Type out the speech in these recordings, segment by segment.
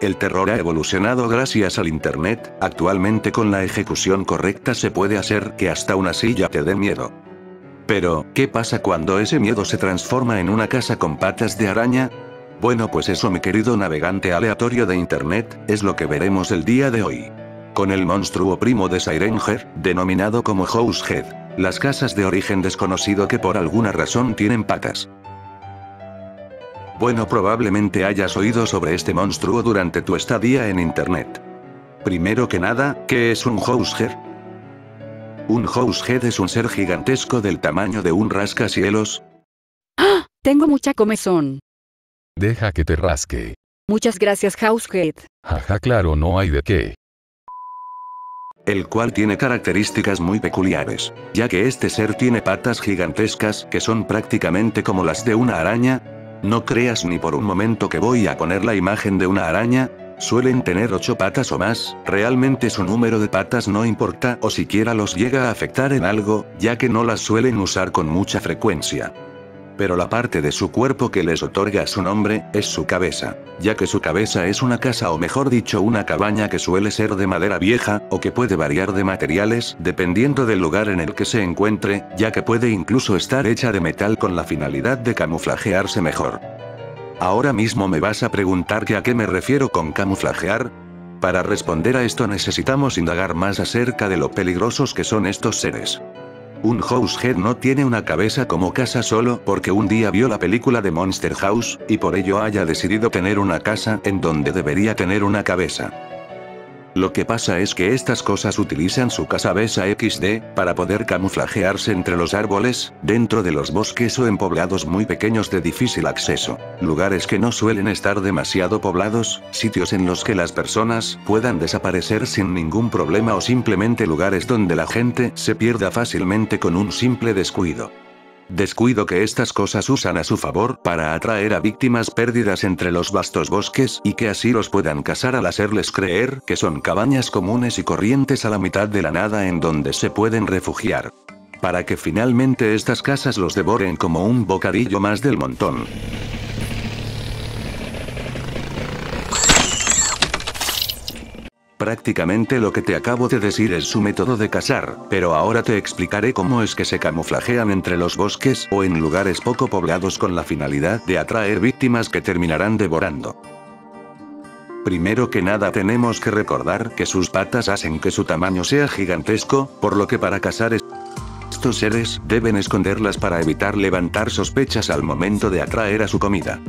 El terror ha evolucionado gracias al Internet, actualmente con la ejecución correcta se puede hacer que hasta una silla te dé miedo. Pero, ¿qué pasa cuando ese miedo se transforma en una casa con patas de araña? Bueno pues eso mi querido navegante aleatorio de Internet, es lo que veremos el día de hoy. Con el monstruo primo de Sirenger, denominado como Househead. Las casas de origen desconocido que por alguna razón tienen patas. Bueno probablemente hayas oído sobre este monstruo durante tu estadía en Internet. Primero que nada, ¿qué es un Househead? Un Househead es un ser gigantesco del tamaño de un rascacielos. ¡Ah! Tengo mucha comezón. Deja que te rasque. Muchas gracias, Househead. Jaja, claro, no hay de qué. El cual tiene características muy peculiares, ya que este ser tiene patas gigantescas que son prácticamente como las de una araña. No creas ni por un momento que voy a poner la imagen de una araña, Suelen tener ocho patas o más, realmente su número de patas no importa o siquiera los llega a afectar en algo, ya que no las suelen usar con mucha frecuencia. Pero la parte de su cuerpo que les otorga su nombre, es su cabeza, ya que su cabeza es una casa o mejor dicho una cabaña que suele ser de madera vieja, o que puede variar de materiales dependiendo del lugar en el que se encuentre, ya que puede incluso estar hecha de metal con la finalidad de camuflajearse mejor. Ahora mismo me vas a preguntar que a qué me refiero con camuflajear. Para responder a esto necesitamos indagar más acerca de lo peligrosos que son estos seres. Un househead no tiene una cabeza como casa solo porque un día vio la película de Monster House, y por ello haya decidido tener una casa en donde debería tener una cabeza. Lo que pasa es que estas cosas utilizan su casabesa XD, para poder camuflajearse entre los árboles, dentro de los bosques o en poblados muy pequeños de difícil acceso. Lugares que no suelen estar demasiado poblados, sitios en los que las personas puedan desaparecer sin ningún problema o simplemente lugares donde la gente se pierda fácilmente con un simple descuido. Descuido que estas cosas usan a su favor para atraer a víctimas perdidas entre los vastos bosques y que así los puedan cazar al hacerles creer que son cabañas comunes y corrientes a la mitad de la nada en donde se pueden refugiar. Para que finalmente estas casas los devoren como un bocadillo más del montón. Prácticamente lo que te acabo de decir es su método de cazar, pero ahora te explicaré cómo es que se camuflajean entre los bosques o en lugares poco poblados con la finalidad de atraer víctimas que terminarán devorando. Primero que nada tenemos que recordar que sus patas hacen que su tamaño sea gigantesco, por lo que para cazar estos seres deben esconderlas para evitar levantar sospechas al momento de atraer a su comida.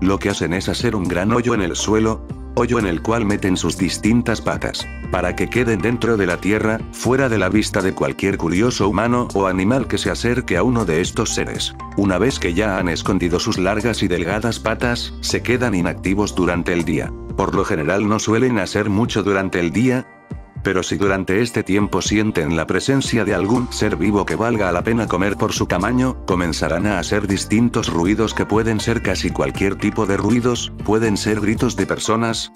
Lo que hacen es hacer un gran hoyo en el suelo, hoyo en el cual meten sus distintas patas, para que queden dentro de la tierra, fuera de la vista de cualquier curioso humano o animal que se acerque a uno de estos seres. Una vez que ya han escondido sus largas y delgadas patas, se quedan inactivos durante el día. Por lo general no suelen hacer mucho durante el día, pero si durante este tiempo sienten la presencia de algún ser vivo que valga la pena comer por su tamaño, comenzarán a hacer distintos ruidos que pueden ser casi cualquier tipo de ruidos, pueden ser gritos de personas,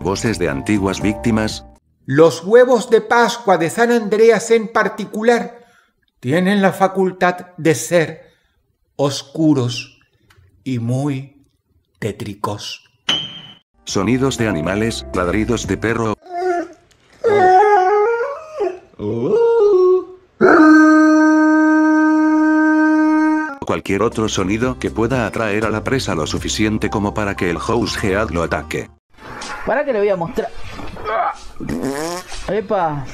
voces de antiguas víctimas, Los huevos de Pascua de San Andreas en particular tienen la facultad de ser oscuros y muy tétricos. sonidos de animales, ladridos de perro, o cualquier otro sonido que pueda atraer a la presa lo suficiente como para que el househead lo ataque. Para que le voy a mostrar. Epa.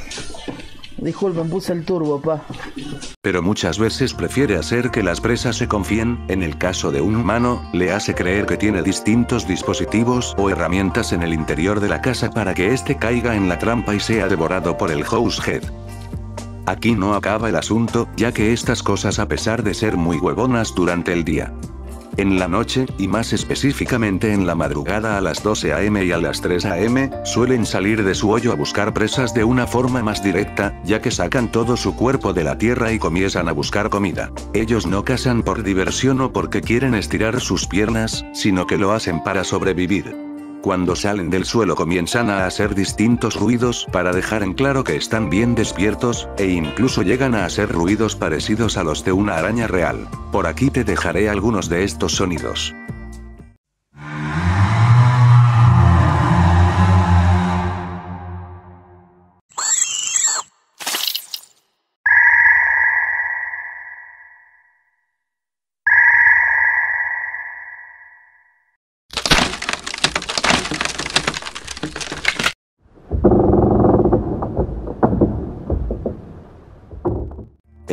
Disculpen, puse el turbo, pa. Pero muchas veces prefiere hacer que las presas se confíen, en el caso de un humano, le hace creer que tiene distintos dispositivos o herramientas en el interior de la casa para que éste caiga en la trampa y sea devorado por el househead. Aquí no acaba el asunto, ya que estas cosas a pesar de ser muy huevonas durante el día. En la noche, y más específicamente en la madrugada a las 12 am y a las 3 am, suelen salir de su hoyo a buscar presas de una forma más directa, ya que sacan todo su cuerpo de la tierra y comienzan a buscar comida. Ellos no cazan por diversión o porque quieren estirar sus piernas, sino que lo hacen para sobrevivir. Cuando salen del suelo comienzan a hacer distintos ruidos para dejar en claro que están bien despiertos, e incluso llegan a hacer ruidos parecidos a los de una araña real. Por aquí te dejaré algunos de estos sonidos.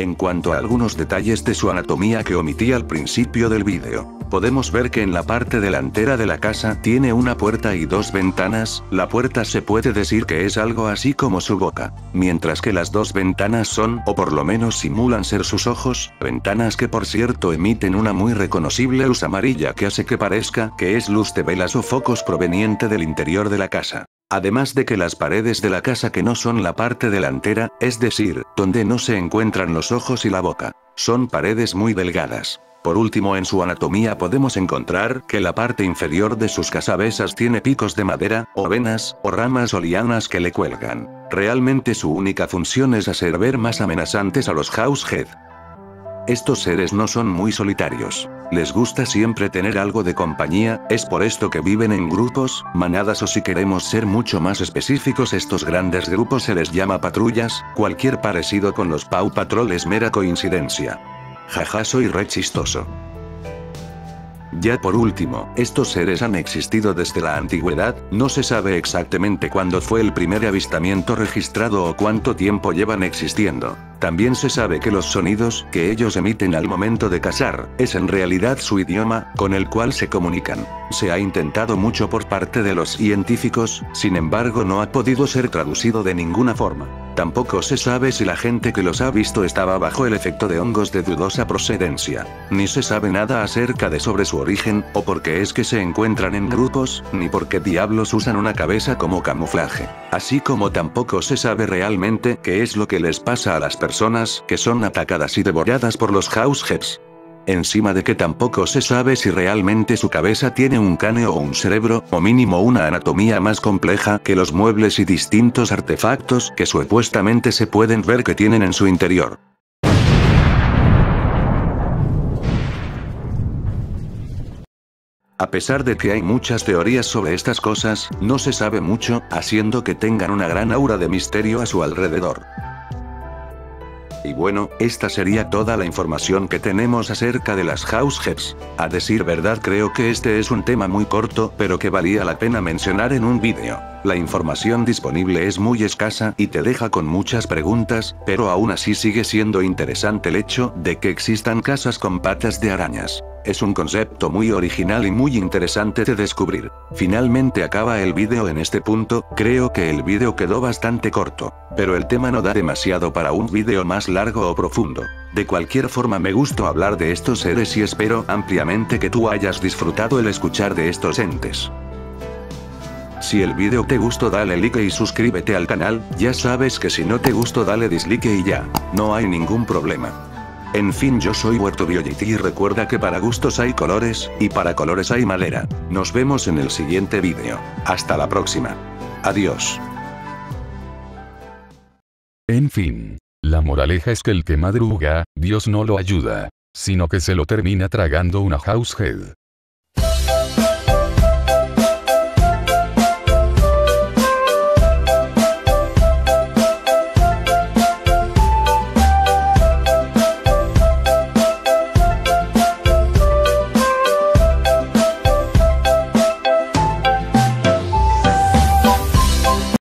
En cuanto a algunos detalles de su anatomía que omití al principio del vídeo, podemos ver que en la parte delantera de la casa tiene una puerta y dos ventanas, la puerta se puede decir que es algo así como su boca, mientras que las dos ventanas son, o por lo menos simulan ser sus ojos, ventanas que por cierto emiten una muy reconocible luz amarilla que hace que parezca que es luz de velas o focos proveniente del interior de la casa. Además de que las paredes de la casa que no son la parte delantera, es decir, donde no se encuentran los ojos y la boca, son paredes muy delgadas. Por último en su anatomía podemos encontrar que la parte inferior de sus casabezas tiene picos de madera, o venas, o ramas o lianas que le cuelgan. Realmente su única función es hacer ver más amenazantes a los Househead. Estos seres no son muy solitarios. Les gusta siempre tener algo de compañía, es por esto que viven en grupos, manadas o si queremos ser mucho más específicos estos grandes grupos se les llama patrullas, cualquier parecido con los Paw Patrol es mera coincidencia. Jaja soy re chistoso. Ya por último, estos seres han existido desde la antigüedad, no se sabe exactamente cuándo fue el primer avistamiento registrado o cuánto tiempo llevan existiendo. También se sabe que los sonidos que ellos emiten al momento de cazar, es en realidad su idioma, con el cual se comunican. Se ha intentado mucho por parte de los científicos, sin embargo no ha podido ser traducido de ninguna forma. Tampoco se sabe si la gente que los ha visto estaba bajo el efecto de hongos de dudosa procedencia. Ni se sabe nada acerca de sobre su origen, o por qué es que se encuentran en grupos, ni por qué diablos usan una cabeza como camuflaje. Así como tampoco se sabe realmente qué es lo que les pasa a las personas que son atacadas y devoradas por los Househeads. Encima de que tampoco se sabe si realmente su cabeza tiene un cráneo o un cerebro, o mínimo una anatomía más compleja que los muebles y distintos artefactos que supuestamente se pueden ver que tienen en su interior. A pesar de que hay muchas teorías sobre estas cosas, no se sabe mucho, haciendo que tengan una gran aura de misterio a su alrededor. Y bueno, esta sería toda la información que tenemos acerca de las Househeads. A decir verdad creo que este es un tema muy corto, pero que valía la pena mencionar en un vídeo. La información disponible es muy escasa y te deja con muchas preguntas, pero aún así sigue siendo interesante el hecho de que existan casas con patas de arañas. Es un concepto muy original y muy interesante de descubrir. Finalmente acaba el vídeo en este punto, creo que el vídeo quedó bastante corto. Pero el tema no da demasiado para un vídeo más largo o profundo. De cualquier forma me gustó hablar de estos seres y espero ampliamente que tú hayas disfrutado el escuchar de estos entes. Si el vídeo te gustó dale like y suscríbete al canal, ya sabes que si no te gustó dale dislike y ya, no hay ningún problema. En fin yo soy Huerto Biolity y recuerda que para gustos hay colores, y para colores hay madera. Nos vemos en el siguiente vídeo. Hasta la próxima. Adiós. En fin. La moraleja es que el que madruga, Dios no lo ayuda, sino que se lo termina tragando una househead.